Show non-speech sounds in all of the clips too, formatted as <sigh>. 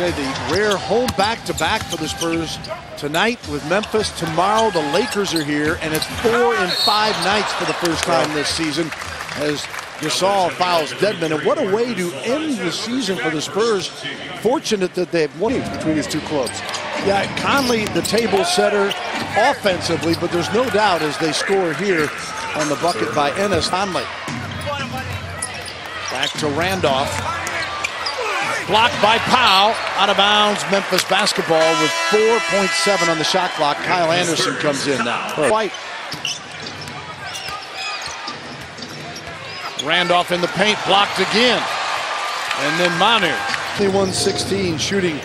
say the rare home back-to-back for the Spurs tonight with Memphis. Tomorrow the Lakers are here, and it's four in five nights for the first time this season as Gasol fouls Dedmon. And what a way to end the season for the Spurs. Fortunate that they've won between these two clubs. Yeah, Conley, the table setter offensively, but there's no doubt as they score here on the bucket by Enes Conley. Back to Randolph. Blocked by Powell. Out of bounds, Memphis basketball with 4.7 on the shot clock. Kyle Anderson comes in now. White. Randolph in the paint, blocked again. And then Manu, 21-16, shooting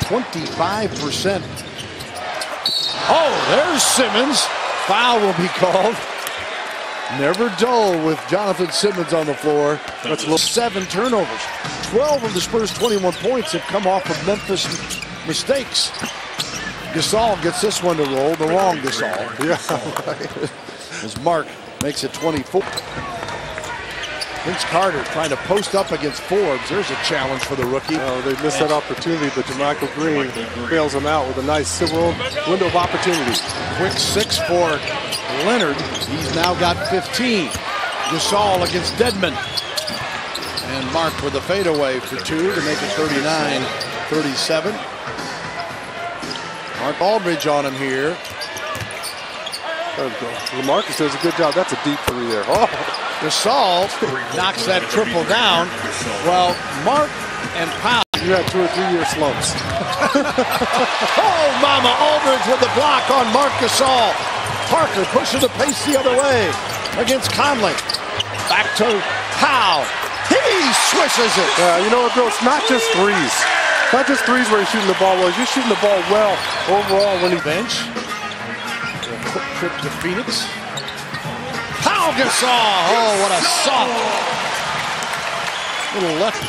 25%. Oh, there's Simmons. Foul will be called. Never dull with Jonathan Simmons on the floor. That's a little seven turnovers. 12 of the Spurs' 21 points have come off of Memphis mistakes. Gasol gets this one to roll, the wrong Gasol. <laughs> Yeah, right. As Marc makes it 24. Vince Carter trying to post up against Forbes. There's a challenge for the rookie. Oh, they missed that opportunity, but JaMychal Green bails them out with a nice civil window of opportunity. Quick six for Leonard. He's now got 15. Gasol against Dedmon. And Marc with a fadeaway for two to make it 39-37. Mark Aldridge on him here. LaMarcus does a good job. That's a deep three there. Oh. Gasol knocks that triple down. Well, Mark and Powell. You had two or three year slumps. <laughs> oh, Mama Aldridge with the block on Marc Gasol. Parker pushing the pace the other way against Conley. Back to Powell. He swishes it. Yeah, you know what, Bill? It's not just threes. Not just threes where he's shooting the ball well. You're shooting the ball well overall when he bench. Trip to Phoenix. Pau Gasol. Oh, what a soft little left.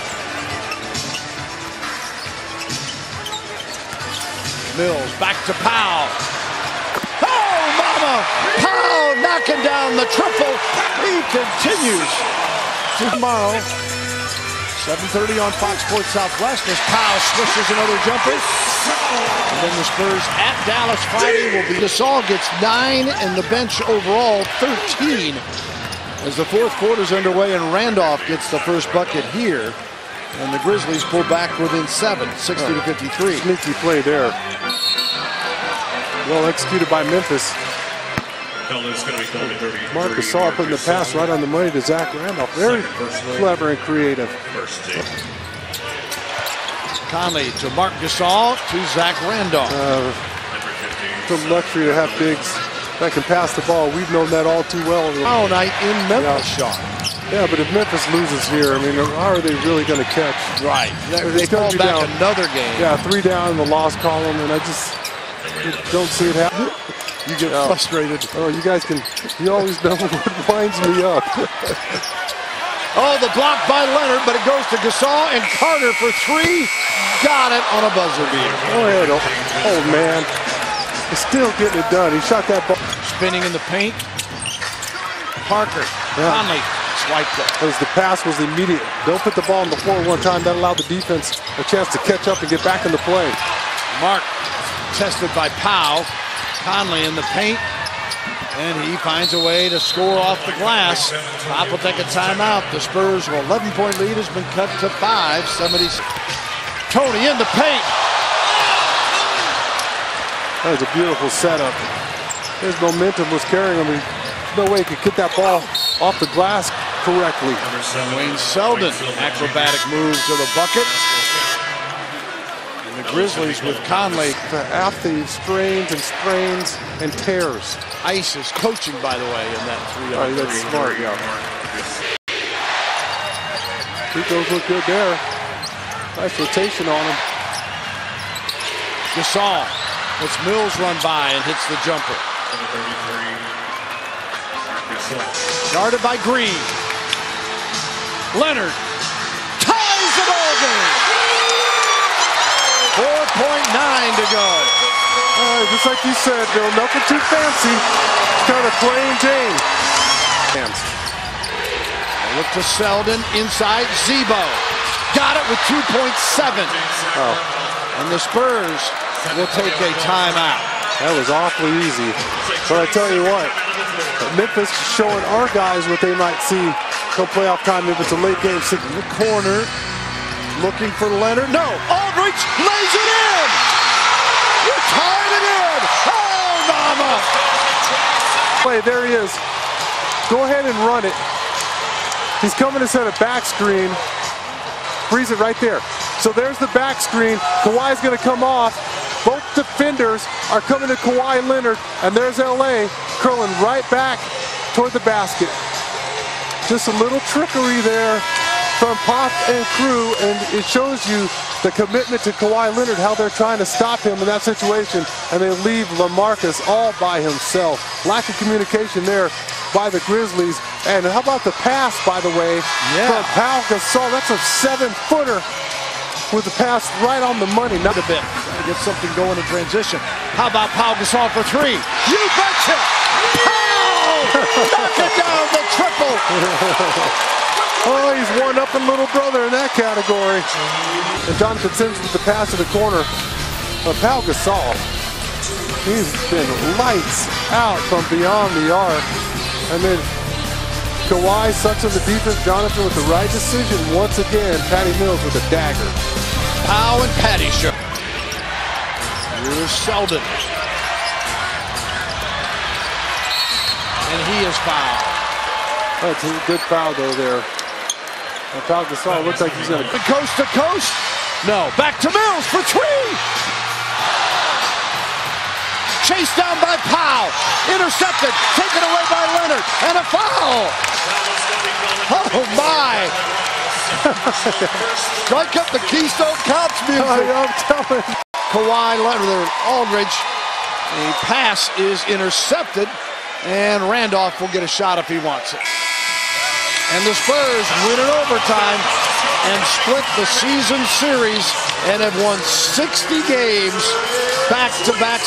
Mills back to Powell. Oh, mama! Powell knocking down the triple. He continues tomorrow. 7.30 on Fox Sports Southwest as Powell swishes another jumper. And then the Spurs at Dallas Friday will be. Gasol gets nine and the bench overall 13 as the fourth quarter is underway and Randolph gets the first bucket here. And the Grizzlies pull back within seven, 60 to 53. Sneaky play there. Well executed by Memphis. Marc Gasol putting the pass right on the money to Zach Randolph. Very clever and creative. Conley to Marc Gasol to Zach Randolph. Uh, the luxury to have bigs that can pass the ball. We've known that all too well. All night in Memphis, yeah. Sean. Yeah, but if Memphis loses here, I mean, how are they really going to catch? Right. They, they fall back down. another game. Yeah, three down in the loss column, and I just don't see it happen. You get oh. frustrated. Oh, you guys can, you always know <laughs> what winds me up. <laughs> oh, the block by Leonard, but it goes to Gasol and Carter for three. Got it on a buzzer beater. Go ahead, oh man. He's still getting it done. He shot that ball. Spinning in the paint. Parker, yeah. Conley, swiped it. Because the pass was immediate. Don't put the ball on the floor one time. That allowed the defense a chance to catch up and get back into play. Marc tested by Powell. Conley in the paint. And he finds a way to score off the glass. Pop will take a timeout. The Spurs' 11-point lead has been cut to five. 70. Tony in the paint. That was a beautiful setup. His momentum was carrying him. There's no way he could get that ball off the glass correctly. Wayne Selden, acrobatic move to the bucket. Grizzlies with Conley. The athlete strains and strains and tears. Ice is coaching, by the way, in that three on oh, That's smart, yeah. Throws look good there. Nice rotation on him. Gasol lets Mills run by and hits the jumper. Guarded by Green. Leonard ties the ball game. 4.9 to go. Uh, just like you said, Bill, nothing too fancy. It's kind of plain Jane. Hands. Look to Selden inside. Z-Bo. Got it with 2.7. Oh. And the Spurs will take a timeout. That was awfully easy. But I tell you what, Memphis showing our guys what they might see come playoff time if it's a late game. Sitting In the corner, looking for Leonard. No, lays it in. You tied it in. Oh, mama. Play, there he is. Go ahead and run it. He's coming to set a back screen. Freeze it right there. So there's the back screen. Kawhi's going to come off. Both defenders are coming to Kawhi Leonard, and there's LA curling right back toward the basket. Just a little trickery there from Pop and crew, and it shows you the commitment to Kawhi Leonard, how they're trying to stop him in that situation, and they leave LaMarcus all by himself. Lack of communication there by the Grizzlies. And how about the pass, by the way, Yeah. from Pau Gasol? That's a seven-footer with the pass right on the money. Not A bit. Trying to get something going in transition. How about Pau Gasol for three? You betcha. <laughs> Pau! Down the triple. <laughs> Oh, he's one up and little brother in that category. And Jonathan Sims with the pass to the corner of Pau Gasol. He's been lights out from beyond the arc. And then Kawhi sucks in the defense. Jonathan with the right decision once again. Patty Mills with a dagger. Pau and Patty show. Here's Selden. And he is fouled. That's a good foul though there. And Pau Gasol looks like he's going to Coast to coast. No. Back to Mills for three. Chased down by Powell. Intercepted. Taken away by Leonard. And a foul. Oh, my. <laughs> Strike up the Keystone Cops music. I'm telling you. Kawhi Leonard, Aldridge. The pass is intercepted, and Randolph will get a shot if he wants it. And the Spurs win in overtime and split the season series and have won 60 games back-to-back.